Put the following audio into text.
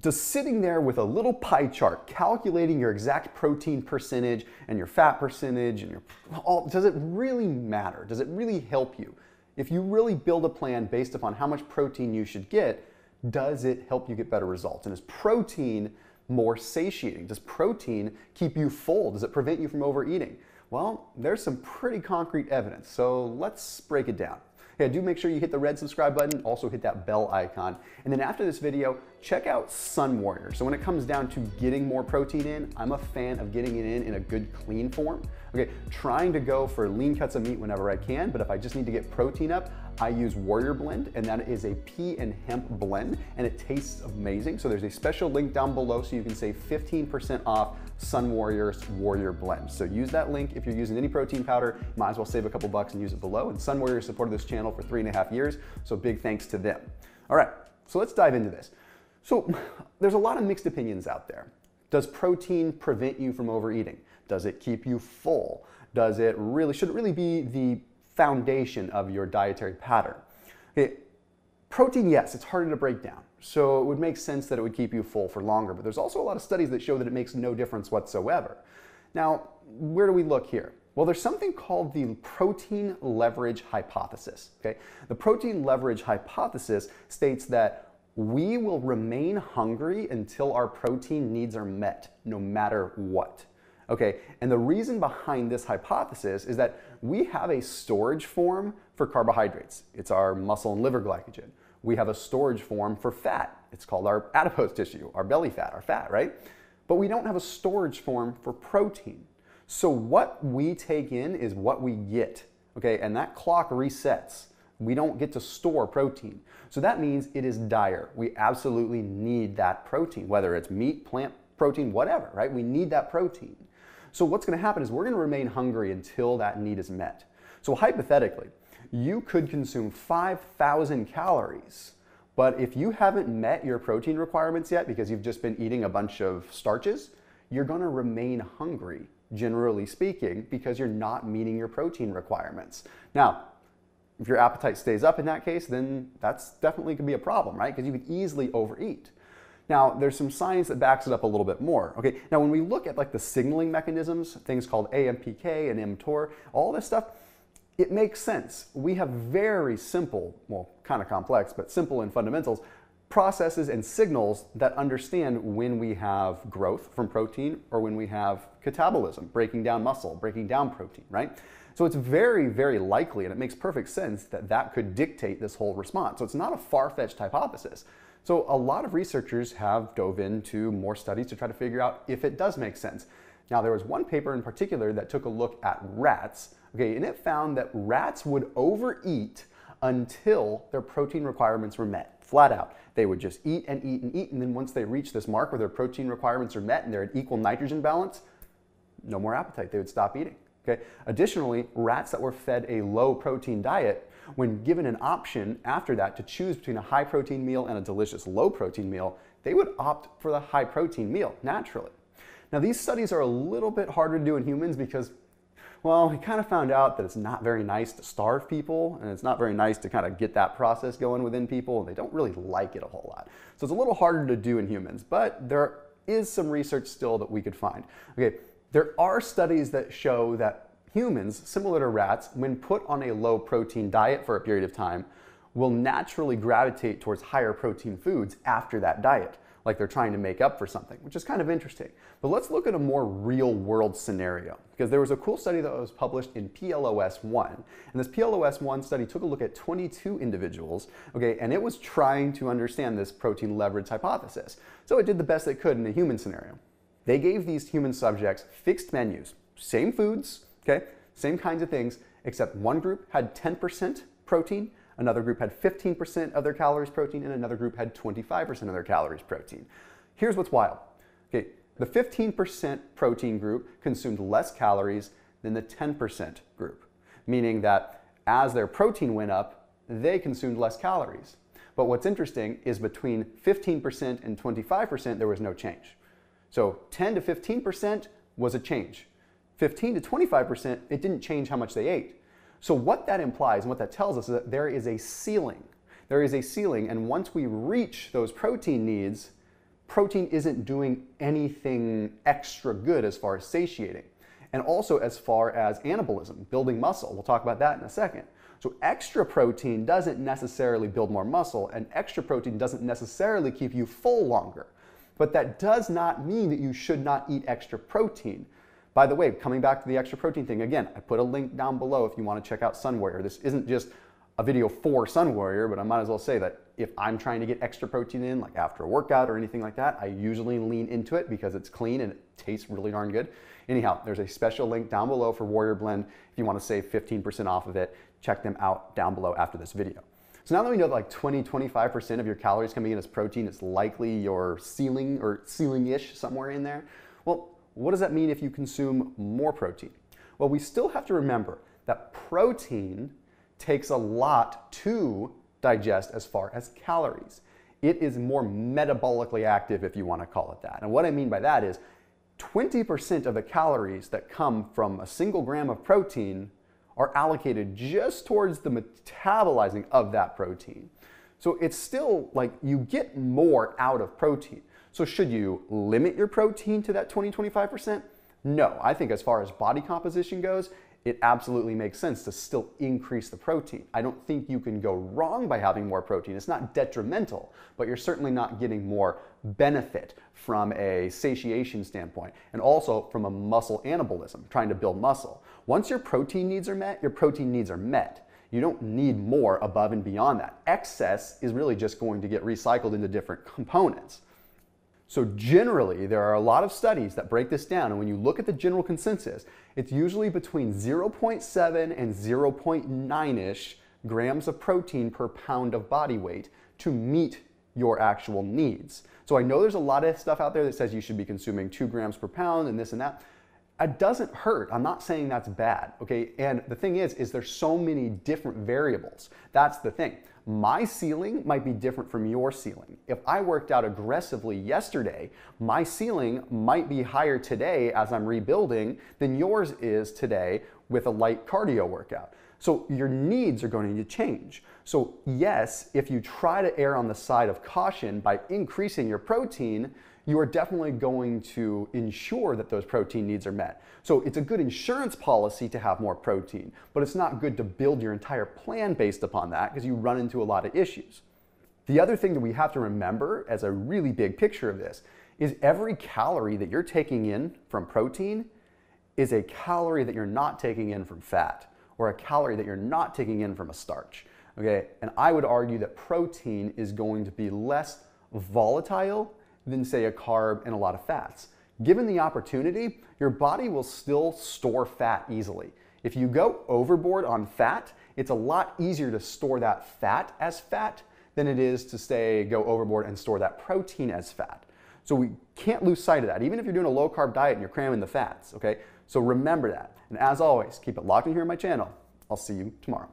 Does sitting there with a little pie chart calculating your exact protein percentage and your fat percentage and your all does it really matter? Does it really help you? If you really build a plan based upon how much protein you should get, does it help you get better results? And is protein more satiating? Does protein keep you full? Does it prevent you from overeating? Well, there's some pretty concrete evidence, so let's break it down. Yeah, do make sure you hit the red subscribe button, also hit that bell icon. And then after this video, check out SunWarrior. So when it comes down to getting more protein in, I'm a fan of getting it in in a good clean form. Okay, trying to go for lean cuts of meat whenever I can, but if I just need to get protein up, I use Warrior Blend, and that is a pea and hemp blend, and it tastes amazing. So there's a special link down below so you can save 15% off SunWarrior's Warrior Blend. So use that link if you're using any protein powder. Might as well save a couple bucks and use it below. And SunWarrior supported this channel for three and a half years, so big thanks to them. All right, so let's dive into this. So there's a lot of mixed opinions out there. Does protein prevent you from overeating? Does it keep you full? Does it really, should it really be the foundation of your dietary pattern. Okay, protein, yes, it's harder to break down. So it would make sense that it would keep you full for longer, but there's also a lot of studies that show that it makes no difference whatsoever. Now, where do we look here? Well, there's something called the protein leverage hypothesis. Okay? The protein leverage hypothesis states that we will remain hungry until our protein needs are met, no matter what. Okay, and the reason behind this hypothesis is that we have a storage form for carbohydrates. It's our muscle and liver glycogen. We have a storage form for fat. It's called our adipose tissue, our belly fat, our fat, right? But we don't have a storage form for protein. So what we take in is what we get, okay? And that clock resets. We don't get to store protein. So that means it is dire. We absolutely need that protein, whether it's meat, plant protein, whatever, right? We need that protein. So what's going to happen is we're going to remain hungry until that need is met. So hypothetically, you could consume 5,000 calories, but if you haven't met your protein requirements yet because you've just been eating a bunch of starches, you're going to remain hungry, generally speaking, because you're not meeting your protein requirements. Now, if your appetite stays up in that case, then that's definitely could be a problem, right? Because you could easily overeat. Now, there's some science that backs it up a little bit more. Okay, now when we look at like the signaling mechanisms, things called AMPK and mTOR, all this stuff, it makes sense. We have very simple, well, kind of complex, but simple in fundamentals, processes and signals that understand when we have growth from protein or when we have catabolism, breaking down muscle, breaking down protein, right? So it's very, very likely, and it makes perfect sense that that could dictate this whole response. So it's not a far-fetched hypothesis. So a lot of researchers have dove into more studies to try to figure out if it does make sense. Now there was one paper in particular that took a look at rats, okay, and it found that rats would overeat until their protein requirements were met, flat out. They would just eat and eat and eat, and then once they reach this mark where their protein requirements are met and they're at equal nitrogen balance, no more appetite, they would stop eating. Okay? Additionally, rats that were fed a low protein diet, when given an option after that to choose between a high protein meal and a delicious low protein meal, they would opt for the high protein meal naturally. Now, these studies are a little bit harder to do in humans because, well, we kind of found out that it's not very nice to starve people and it's not very nice to kind of get that process going within people and they don't really like it a whole lot. So it's a little harder to do in humans, but there is some research still that we could find. Okay, there are studies that show that humans, similar to rats, when put on a low protein diet for a period of time, will naturally gravitate towards higher protein foods after that diet, like they're trying to make up for something, which is kind of interesting. But let's look at a more real world scenario, because there was a cool study that was published in PLOS ONE. And this PLOS ONE study took a look at 22 individuals, okay, and it was trying to understand this protein leverage hypothesis. So it did the best it could in a human scenario. They gave these human subjects fixed menus, same foods, okay, same kinds of things, except one group had 10% protein, another group had 15% of their calories protein, and another group had 25% of their calories protein. Here's what's wild. Okay, the 15% protein group consumed less calories than the 10% group, meaning that as their protein went up, they consumed less calories. But what's interesting is between 15% and 25%, there was no change. So 10 to 15% was a change. 15 to 25%, it didn't change how much they ate. So what that implies and what that tells us is that there is a ceiling. There is a ceiling, and once we reach those protein needs, protein isn't doing anything extra good as far as satiating. And also as far as anabolism, building muscle. We'll talk about that in a second. So extra protein doesn't necessarily build more muscle, and extra protein doesn't necessarily keep you full longer. But that does not mean that you should not eat extra protein. By the way, coming back to the extra protein thing, again, I put a link down below if you want to check out SunWarrior. This isn't just a video for SunWarrior, but I might as well say that if I'm trying to get extra protein in, like after a workout or anything like that, I usually lean into it because it's clean and it tastes really darn good. Anyhow, there's a special link down below for Warrior Blend if you want to save 15% off of it check them out down below after this video. So now that we know that like 20, 25% of your calories coming in as protein it's likely your ceiling or ceiling-ish somewhere in there, well, what does that mean if you consume more protein? Well, we still have to remember that protein takes a lot to digest as far as calories. It is more metabolically active, if you want to call it that. And what I mean by that is 20% of the calories that come from a single gram of protein are allocated just towards the metabolizing of that protein. So it's still like you get more out of protein. So should you limit your protein to that 20, 25%? No, I think as far as body composition goes, it absolutely makes sense to still increase the protein. I don't think you can go wrong by having more protein. It's not detrimental, but you're certainly not getting more benefit from a satiation standpoint and also from a muscle anabolism, trying to build muscle. Once your protein needs are met, your protein needs are met. You don't need more above and beyond that. Excess is really just going to get recycled into different components. So generally, there are a lot of studies that break this down, and when you look at the general consensus, it's usually between 0.7 and 0.9-ish grams of protein per pound of body weight to meet your actual needs. So I know there's a lot of stuff out there that says you should be consuming two grams per pound and this and that. It doesn't hurt. I'm not saying that's bad, okay? And the thing is, is there's so many different variables. That's the thing my ceiling might be different from your ceiling. If I worked out aggressively yesterday, my ceiling might be higher today as I'm rebuilding than yours is today with a light cardio workout. So your needs are going to change. So yes, if you try to err on the side of caution by increasing your protein, you are definitely going to ensure that those protein needs are met. So it's a good insurance policy to have more protein, but it's not good to build your entire plan based upon that because you run into a lot of issues. The other thing that we have to remember as a really big picture of this is every calorie that you're taking in from protein is a calorie that you're not taking in from fat or a calorie that you're not taking in from a starch. Okay, and I would argue that protein is going to be less volatile than, say, a carb and a lot of fats. Given the opportunity, your body will still store fat easily. If you go overboard on fat, it's a lot easier to store that fat as fat than it is to say go overboard and store that protein as fat. So we can't lose sight of that, even if you're doing a low carb diet and you're cramming the fats, okay? So remember that. And as always, keep it locked in here on my channel. I'll see you tomorrow.